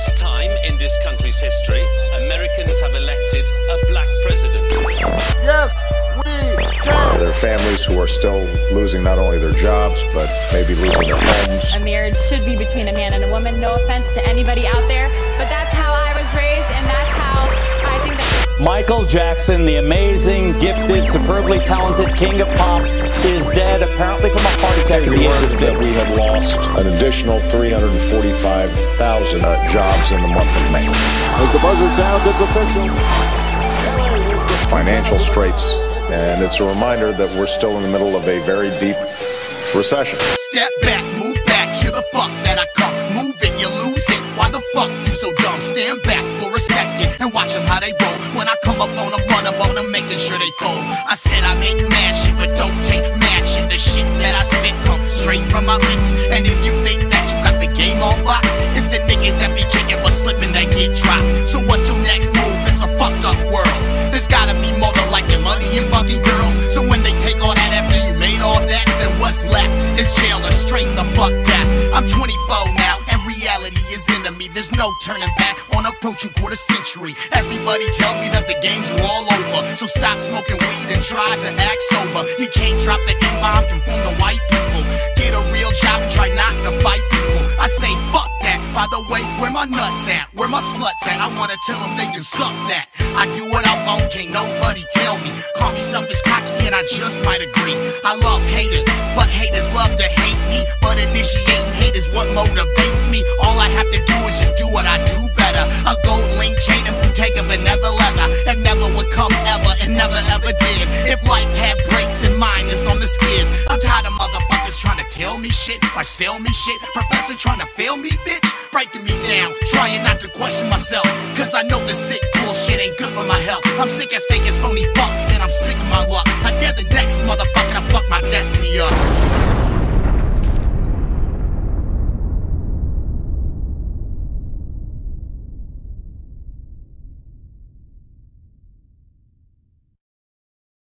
first time in this country's history, Americans have elected a black president. Yes, we can. There are families who are still losing not only their jobs, but maybe losing their homes. A marriage should be between a man and a woman. No offense to anybody out there, Michael Jackson, the amazing, gifted, superbly talented king of pop, is dead, apparently from a heart attack at the age of that 50. we have lost an additional 345,000 uh, jobs in the month of May. As the buzzer sounds, it's official. Financial straits, and it's a reminder that we're still in the middle of a very deep recession. Step back, move back, hear the fuck that I come. Move it, you lose it. Why the fuck you so dumb? Stand back a second and watch them how they roll. When I come up on them, run them on them, making sure they fold. I said I make mad shit, but don't take mad shit. The shit that I spit comes straight from my lips. And if you think that you got the game on lock, it's the niggas that be kicking but slipping that get dropped. So what's your next move? It's a fucked up world. There's gotta be more than your money and fucking girls. So when they take all that after you made all that, then what's left? Is jail or straight the fuck death. I'm 24 now, and reality is into me. There's no turning back approaching quarter century. Everybody tells me that the games are all over. So stop smoking weed and try to act sober. You can't drop the M bomb, conform to white people. Get a real job and try not to fight people. I say fuck that. By the way, where my nuts at? Where my sluts at? I wanna tell them they can suck that. I do what I want, can't nobody tell me. Call me selfish, cocky, and I just might agree. I love haters, but haters love to hate me. But gold link chain and Bottega Veneta leather. That never would come ever and never ever did. If life had breaks and mine is on the skids. I'm tired of motherfuckers trying to tell me shit or sell me shit. Professor trying to fail me, bitch. Breaking me down, trying not to question myself. Cause I know the sick bullshit ain't good for my health. I'm sick as fake as phony fucks, and I'm sick of my luck.